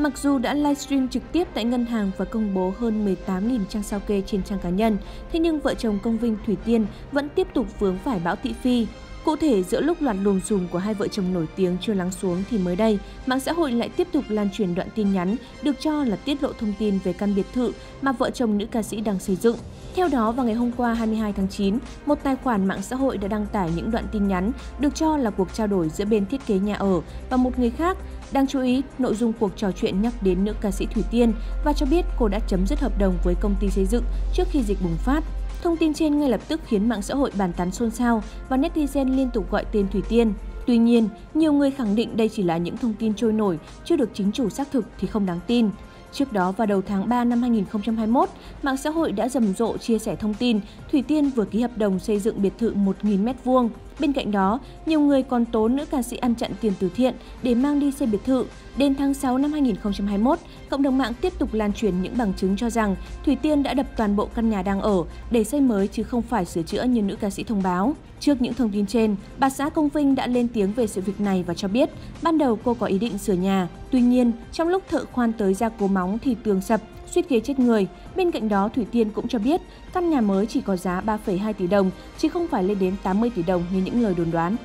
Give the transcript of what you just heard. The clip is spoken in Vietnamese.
Mặc dù đã livestream trực tiếp tại ngân hàng và công bố hơn 18.000 trang sao kê trên trang cá nhân, thế nhưng vợ chồng công vinh Thủy Tiên vẫn tiếp tục vướng phải bão thị phi. Cụ thể, giữa lúc loạt lùm xùm của hai vợ chồng nổi tiếng chưa lắng xuống thì mới đây, mạng xã hội lại tiếp tục lan truyền đoạn tin nhắn được cho là tiết lộ thông tin về căn biệt thự mà vợ chồng nữ ca sĩ đang xây dựng. Theo đó, vào ngày hôm qua 22 tháng 9, một tài khoản mạng xã hội đã đăng tải những đoạn tin nhắn được cho là cuộc trao đổi giữa bên thiết kế nhà ở và một người khác. Đáng chú ý, nội dung cuộc trò chuyện nhắc đến nữ ca sĩ Thủy Tiên và cho biết cô đã chấm dứt hợp đồng với công ty xây dựng trước khi dịch bùng phát. Thông tin trên ngay lập tức khiến mạng xã hội bàn tán xôn xao và netizen liên tục gọi tên Thủy Tiên. Tuy nhiên, nhiều người khẳng định đây chỉ là những thông tin trôi nổi, chưa được chính chủ xác thực thì không đáng tin. Trước đó vào đầu tháng 3 năm 2021, mạng xã hội đã rầm rộ chia sẻ thông tin Thủy Tiên vừa ký hợp đồng xây dựng biệt thự 1.000 m2. Bên cạnh đó, nhiều người còn tố nữ ca sĩ ăn chặn tiền từ thiện để mang đi xây biệt thự. Đến tháng 6 năm 2021, cộng đồng mạng tiếp tục lan truyền những bằng chứng cho rằng Thủy Tiên đã đập toàn bộ căn nhà đang ở để xây mới chứ không phải sửa chữa như nữ ca sĩ thông báo. Trước những thông tin trên, bà xã Công Vinh đã lên tiếng về sự việc này và cho biết ban đầu cô có ý định sửa nhà. Tuy nhiên, trong lúc thợ khoan tới gia cố móng thì tường sập, suýt ghế chết người. Bên cạnh đó, Thủy Tiên cũng cho biết căn nhà mới chỉ có giá 3,2 tỷ đồng, chứ không phải lên đến 80 tỷ đồng như những lời đồn đoán.